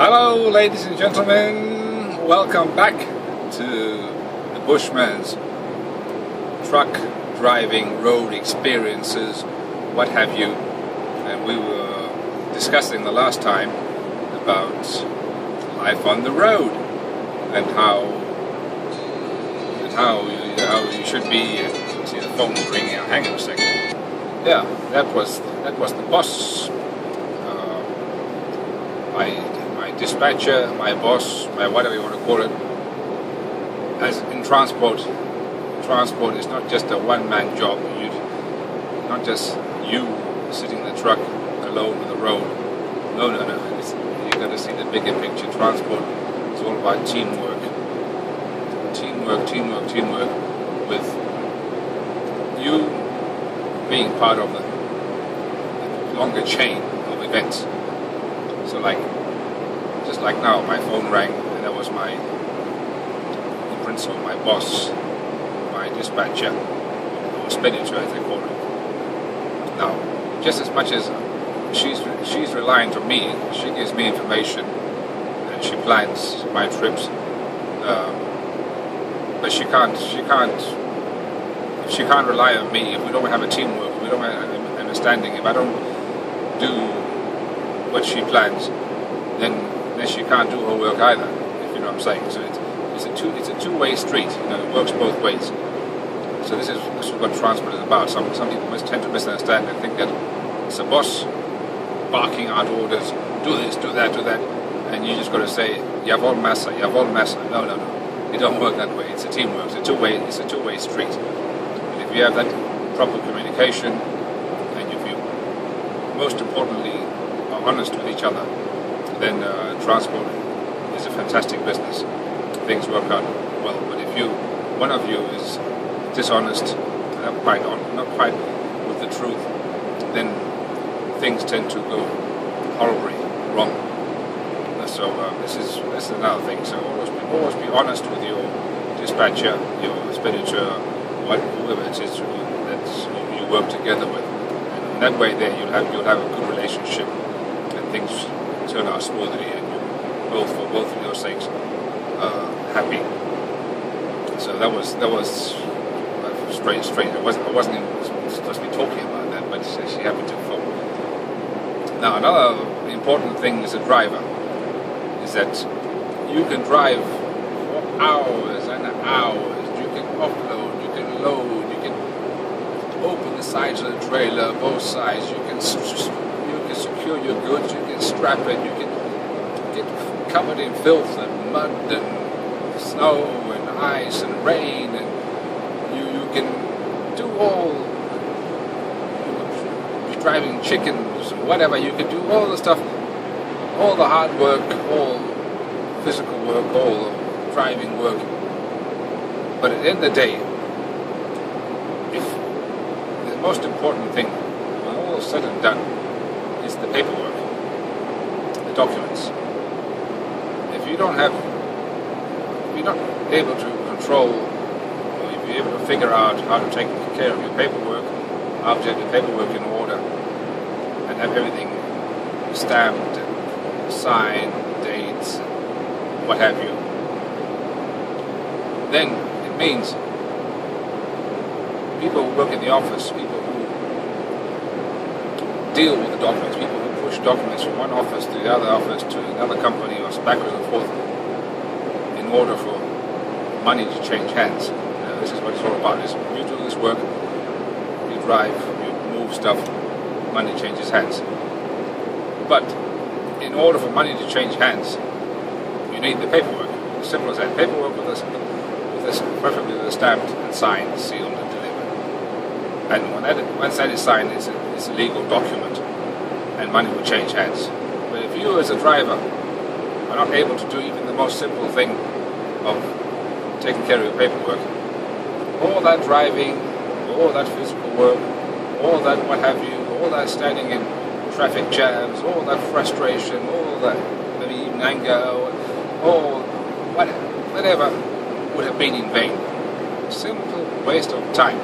Hello, ladies and gentlemen. Welcome back to the Bushman's truck driving, road experiences, what have you. And we were discussing the last time about life on the road and how and how you, how you should be. See the phone's ringing. Hang on a second. Yeah, that was that was the boss. Uh, my dispatcher, my boss, my whatever you want to call it. As in transport, transport is not just a one-man job. You, not just you sitting in the truck alone on the road. No, no, no. It's, you got to see the bigger picture. Transport is all about teamwork. Teamwork, teamwork, teamwork. With you being part of the longer chain of events. So, like, like now, my phone rang, and that was my the principal, my boss, my dispatcher, or speditor, as they call it. Now, just as much as she's she's reliant on me, she gives me information, and she plans my trips. Um, but she can't, she can't, she can't rely on me if we don't have a teamwork, if we don't have an understanding. If I don't do what she plans, then then you can't do her work either. If you know what I'm saying. So it's, it's a two it's a two way street. You know, it works both ways. So this is this is what transport is about. Some some people tend to misunderstand and think that it's a boss barking out orders, do this, do that, do that, and you just got to say Yavol Massa, Yavol Massa. No, no, no. It don't work that way. It's a teamwork. It's a two way. It's a two way street. And if you have that proper communication, and if you, most importantly, are honest with each other, then uh, transport is a fantastic business. Things work out well. But if you, one of you is dishonest, not quite on, not quite with the truth, then things tend to go horribly wrong. So uh, this is this is another thing. So always be, always be honest with your dispatcher, your what whoever it is that you, work together with. And that way, there you'll have you'll have a good relationship, and things turn out smoothly, and both for both of your sakes uh, happy. So that was that was uh, straight straight. I wasn't I wasn't supposed to be talking about that, but she happened to phone. Now another important thing as a driver is that you can drive for hours and hours. You can offload, you can load, you can open the sides of the trailer, both sides. You can you can secure your goods. You it. You can get covered in filth and mud and snow and ice and rain, and you you can do all. Driving chickens, whatever. You can do all the stuff all the hard work, all physical work, all driving work. But at the end of the day, if the most important thing, when all is said and done, is the paperwork, the documents. If you don't have, if you're not able to control, or if you're able to figure out how to take care of your paperwork, to your paperwork in order, and have everything stamped signed, dates, what have you, then it means people who work in the office, people who deal with the documents, people push documents from one office to the other office to another company or backwards and forth in order for money to change hands. Uh, this is what it's all about. Is you do this work, you drive, you move stuff, money changes hands. But in order for money to change hands, you need the paperwork. Simple as that. Paperwork with this, with this perfectly with stamped and signed, sealed, and delivered. And when that, once that is signed, it's a, it's a legal document, and money will change hands. But if you, as a driver, are not able to do even the most simple thing of taking care of your paperwork, all that driving, all that physical work, all that what have you, all that standing in traffic jams, all that frustration, all that maybe even anger, all what, whatever would have been in vain. Simple waste of time.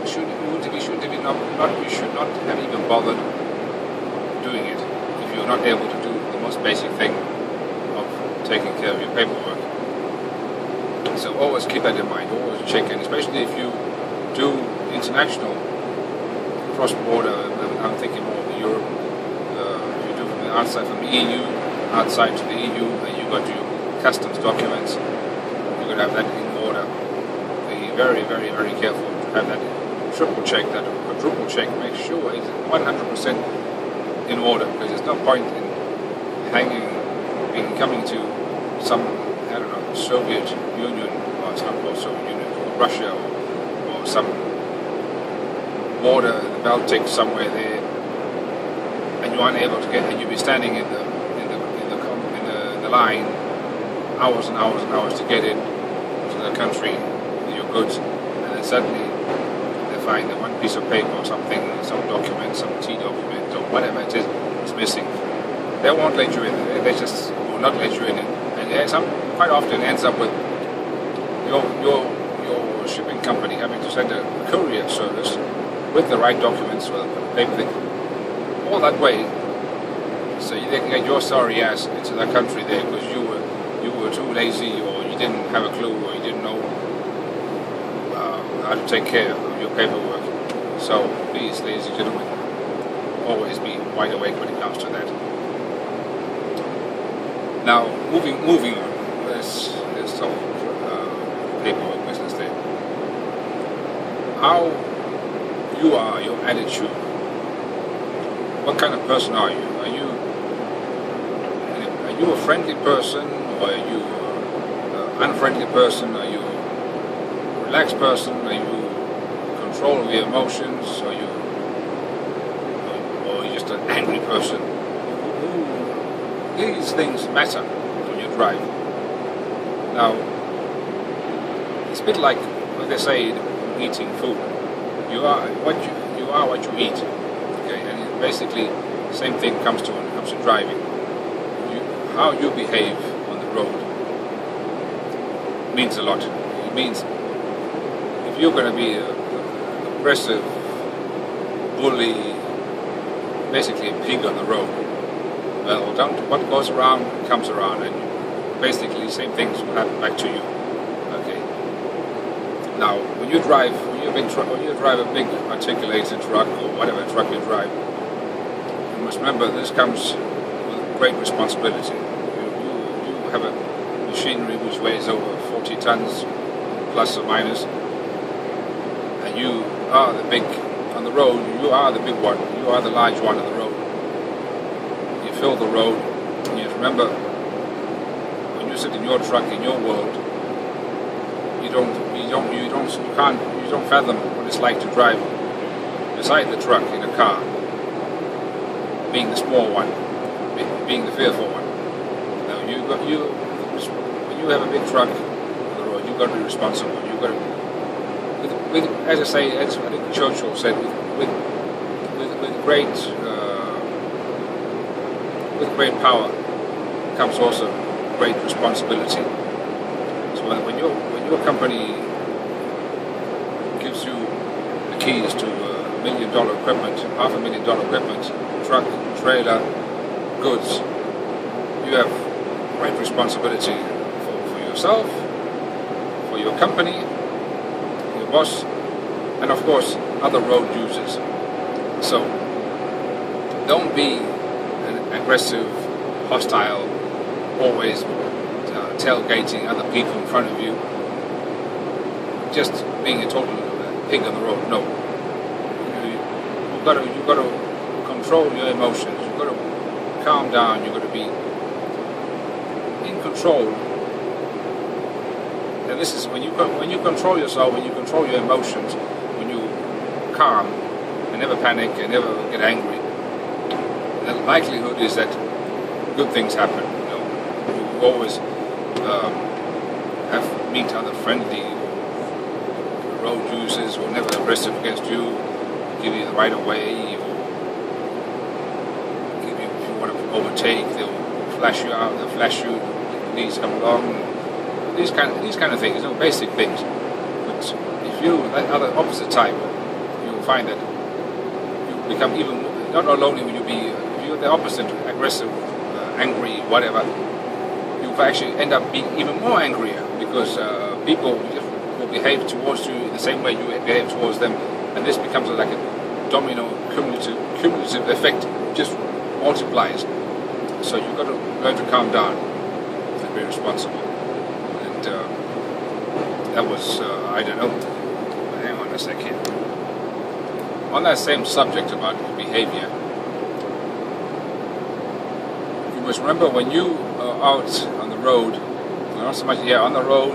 We should, you should, have not, not, you should not have even bothered doing it if you're not able to do the most basic thing of taking care of your paperwork. So always keep that in mind. Always check, and especially if you do international cross-border. I'm thinking more of Europe. Uh, you do from the outside from the EU, outside to the EU, and you got your customs documents, you're going to have that in order. Be very, very, very careful to have that triple check, that quadruple check. Make sure it's 100% in order because there's no point in hanging, in coming to some, I don't know, Soviet Union or some or Soviet Union or Russia or, or some border in the Baltic somewhere there, and you're unable to get, and you'll be standing in the in the in the, in the, in the line hours and hours and hours to get in to the country your goods, and then suddenly find that one piece of paper or something, some document, some T document or whatever it is, is missing. They won't let you in. They just will not let you in, and some quite often ends up with your your your shipping company having to send a courier service with the right documents, for with everything, all that way, so they can get your sorry ass into that country there because you were you were too lazy or you didn't have a clue or you didn't know uh, how to take care of paperwork. So please, ladies and gentlemen, always be wide awake when it comes to that. Now, moving moving on, there's there's some uh, paperwork business there. How you are, your attitude. What kind of person are you? Are you are you a friendly person, or are you an unfriendly person? Are you a relaxed person? Are you control of your emotions? or you or you're just an angry person? These things matter when you drive. Now, it's a bit like what they say eating food you are what you you are what you eat. Okay, and basically same thing comes to when it comes to driving. You, how you behave on the road means a lot. It means if you're going to be a aggressive bully, basically a pig on the road. Well, don't, what goes around comes around, and basically the same things will happen back to you. Okay. Now, when you drive you big truck, when you drive a big articulated truck or whatever truck you drive, you must remember this comes with great responsibility. You, you, you have a machinery which weighs over 40 tons, plus or minus, you are the big on the road. You are the big one. You are the large one on the road. You fill the road. And you remember when you sit in your truck in your world, you don't, you don't, you don't, you can't you don't fathom what it's like to drive beside the truck in a car, being the small one, being the fearful one. Now you got you when you have a big truck on the road, you've got to be responsible. You've got to, with, as I say, as I think Churchill said, with with with, with great uh, with great power comes also great responsibility. So when, when your when your company gives you the keys to a million dollar equipment, half a million dollar equipment, truck, trailer, goods, you have great responsibility for, for yourself, for your company, boss, and of course other road users. So don't be an aggressive, hostile, always uh, tailgating other people in front of you. Just being a total pig on the road. No. You, have got to you've got to control your emotions. You've got to calm down. You've got to be in control. This is when you when you control yourself, when you control your emotions, when you calm and never panic and never get angry. The likelihood is that good things happen. You know, you always um, have meet other friendly road users will never aggressive against you, give you the right of way, give you, if you want to overtake, they'll flash you out, they'll flash you, please come along, these kind of, these kind of things, you know, basic things. But if you, that other opposite type, you will find that you become even, more, not only will you be, you're the opposite, aggressive, uh, angry, whatever, you actually end up being even more angrier because uh, people will behave towards you the same way you behave towards them, and this becomes like a domino cumulative, cumulative effect, just multiplies. So you've got to learn to calm down and be responsible. And that was, uh, I don't know, hang on a second. On that same subject about behavior, you must remember when you are out on the road, not so much, yeah, on the road,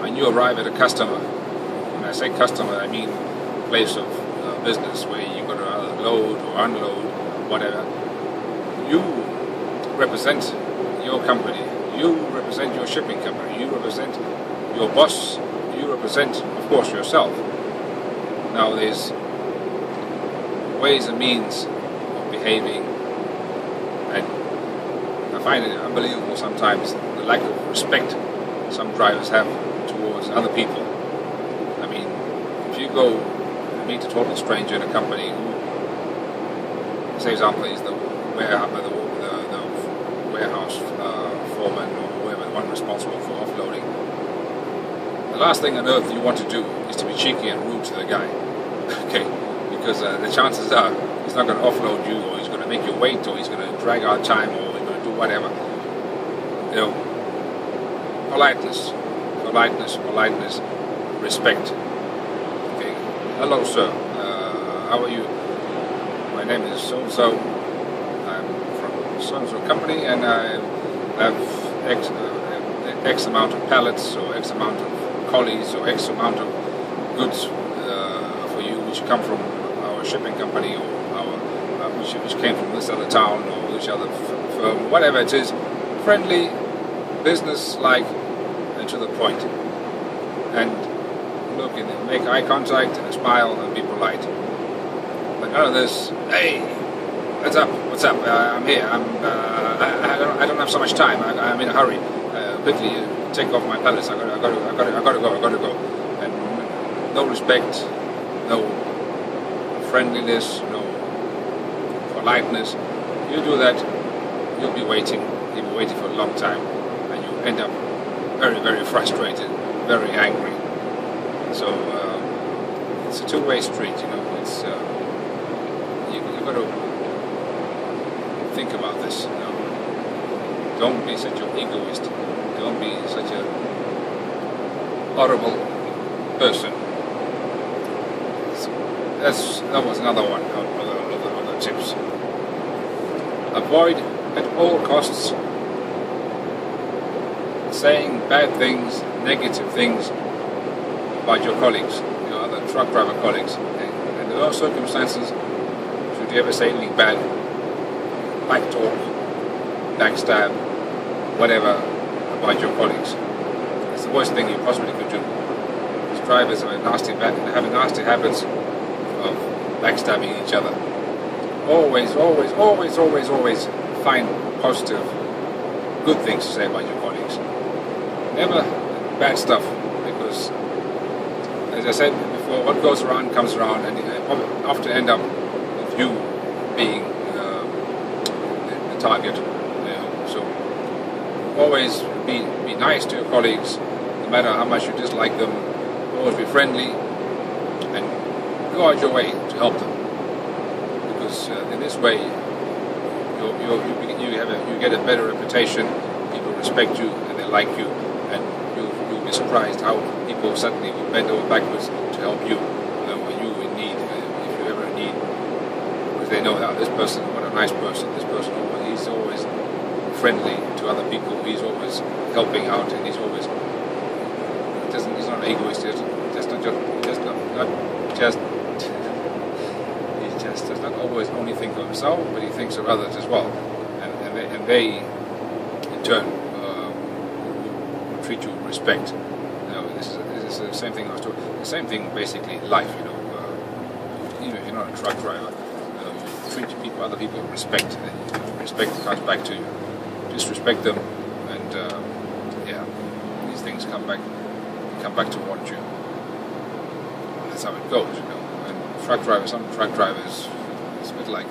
when you arrive at a customer, when I say customer, I mean place of uh, business where you're going to load or unload, whatever, you represent your company, you represent your shipping company, you represent your boss, you represent, of course, yourself. Now, there's ways and means of behaving, and I find it unbelievable sometimes the lack of respect some drivers have towards other people. I mean, if you go meet a total stranger in a company who, say, example, is the warehouse, the, the, the warehouse uh, foreman or whoever, the one responsible for the last thing on earth you want to do is to be cheeky and rude to the guy. okay, because uh, the chances are he's not going to offload you, or he's going to make you wait, or he's going to drag out time, or he's going to do whatever. You know, politeness, politeness, politeness, respect. Okay, hello, sir. Uh, how are you? My name is so so. I'm from so so company, and I have X, uh, X amount of pallets, or X amount of collies, or X amount of goods uh, for you, which come from our shipping company, or our uh, which, which came from this other town, or which other firm, whatever it is. Friendly, business-like, and to the point. And look and make eye contact and smile and be polite. But none of this, hey, what's up? What's up? Uh, I'm here. I'm, uh, I, I, don't, I don't have so much time. I, am in a hurry. Uh, quickly uh, take off my pallets. I gotta, I got, I got, I got to go. I got to go. And no respect, no friendliness, no politeness. You do that, you'll be waiting. You'll be waiting for a long time, and you end up very, very frustrated, very angry. So uh, it's a two-way street, you know. It's uh, you, you got to think about this. You know? Don't be such an egoist. Be such a horrible person. So that's that was another one. Uh, other, other, other tips. Avoid at all costs saying bad things, negative things about your colleagues, your other truck driver colleagues. And under those circumstances, should you ever say anything bad, back talk, backstab, whatever about your colleagues, it's the worst thing you possibly could do. These drivers have a nasty, have a nasty habits of backstabbing each other. Always, always, always, always, always find positive, good things to say about your colleagues. Never bad stuff, because as I said before, what goes around comes around, and it often end up with you being uh, the target. Always be be nice to your colleagues, no matter how much you dislike them. Always be friendly, and go out your way to help them, because uh, in this way you you you have a, you get a better reputation. People respect you and they like you, and you you'll be surprised how people suddenly will bend over backwards to help you uh, when you in need, uh, if you ever in need, because they know that this person, what a nice person, this person, he's always friendly other people. He's always helping out, and he's always doesn't. He's not an egoist. He's just not just just not, not just he just does not always only think of himself, but he thinks of others as well, and, and, they, and they, in turn, uh, treat you with respect. You know, this, is, this is the same thing I was talking. The same thing, basically, life. You know, uh, even if you're not a truck driver, you treat people, other people with respect, and respect comes back to you. Just respect them, and uh, yeah, these things come back, come back to haunt you. That's how it goes, you know And truck drivers, some truck drivers, it's a bit like,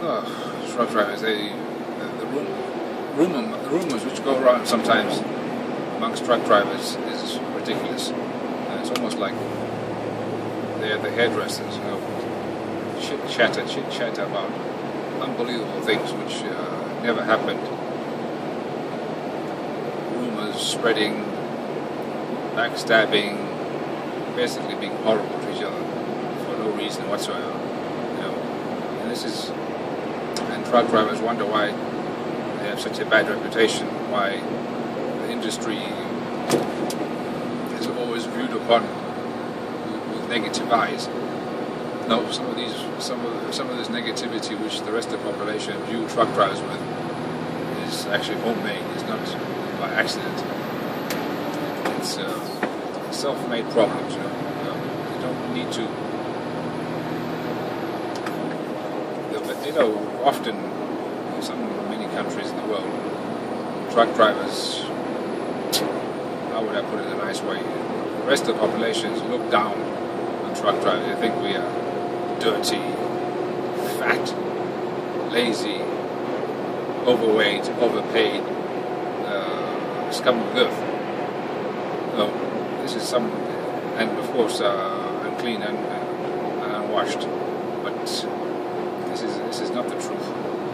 oh, truck drivers, they, the, the rumor, rumors which go around sometimes amongst truck drivers is ridiculous. Uh, it's almost like they're the hairdressers, you know, chit chatter, chit chatter about unbelievable things which uh, never happened. Rumors spreading, backstabbing, basically being horrible to each other for no reason whatsoever. You know, and this is, and truck drivers wonder why they have such a bad reputation, why the industry is always viewed upon with, with negative eyes. No, some of these, some of some of this negativity which the rest of the population view truck drivers with is actually homemade. It's not by accident. It's uh, self-made problems. You know, uh, you don't need to. You know, often in some many countries in the world, truck drivers. How would I put it in a nice way? The rest of the populations look down on truck drivers. They think we are dirty, fat, lazy, overweight, overpaid, uh, scum of earth. No, this is some, and of course, uh, unclean and, and unwashed. But this is this is not the truth.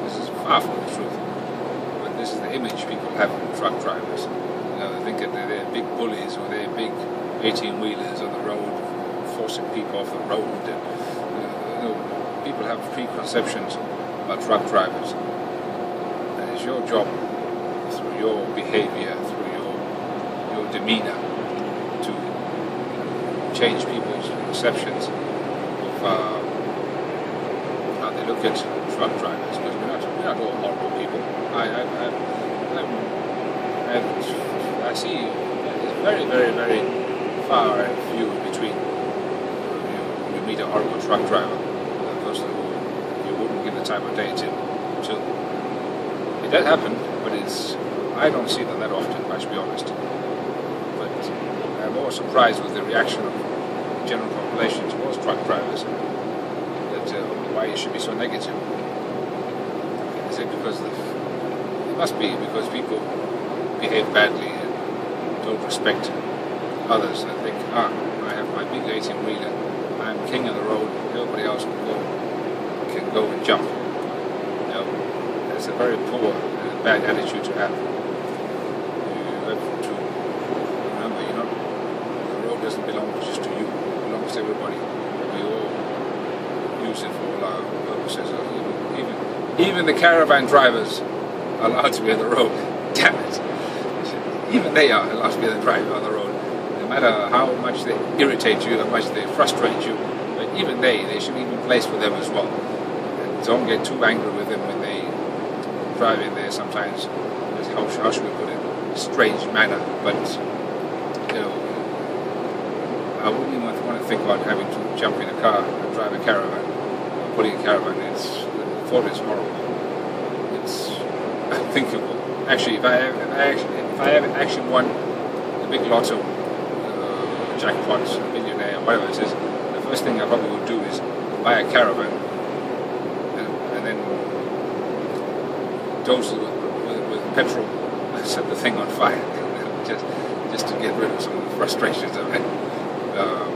This is far from the truth. But this is the image people have of truck drivers. You know, they think that they're, they're big bullies or they're big 18 wheelers on the road, forcing people off the road. And, people have preconceptions about truck drivers. And it's your job, through your behavior, through your, your demeanor, to change people's perceptions of uh, how they look at truck drivers. Because we're not, we're not all horrible people. I, I, I, I, I see it's very, very, very far and few between you, you meet a horrible truck driver time of to, to it does happen, but it's I don't see them that often, I should be honest. But I'm more surprised with the reaction of the general population towards truck drivers that uh, why it should be so negative. Is it because the, it must be because people behave badly and don't respect others and think, ah, I have my big 18 wheeler, I'm king of the road, nobody else can go go and jump. You know, it's a very poor and bad attitude to have. You have to remember, you know, the road doesn't belong just to you. It belongs to everybody. We all use it for all our purposes. Uh, even, even, even the caravan drivers are allowed to be on the road. Damn it. Even they are allowed to be the drive on the road. No matter how much they irritate you, how much they frustrate you, but even they, they should be in place for them as well don't get too angry with them when they drive in there sometimes, how, how should we put it, strange manner. But, you know, I wouldn't even want to think about having to jump in a car and drive a caravan, putting a caravan. It's, the thought is horrible. It's unthinkable. Actually, if I, have, if I actually, if I have actually won the big lotto, uh, jackpot, millionaire, whatever it is, the first thing I probably would do is buy a caravan doses with, with, with petrol, set the thing on fire, just just to get rid of some of the frustrations of it. Um,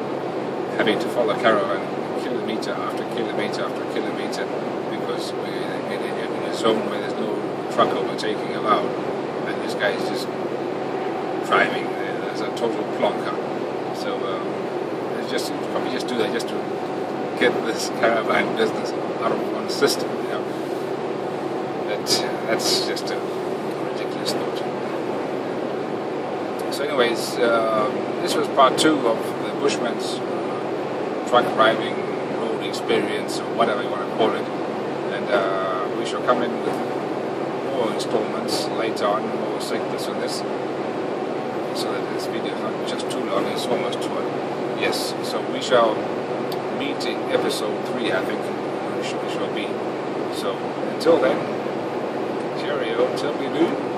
having to follow caravan kilometer after kilometer after kilometer because we're in, in, in a zone where there's no truck overtaking allowed, and this guy is just driving as a total plonker. So um, it's just probably just do that just to get this caravan business out of one system. You know? That's just a ridiculous thought. So, anyways, uh, this was part two of the Bushman's uh, truck driving road experience, or whatever you want to call it. And uh, we shall come in with more installments later on, more segments on this, so that this video is not just too long, it's almost too long. Yes, so we shall meet in episode three, I think, we shall be. So, until then, Till we do.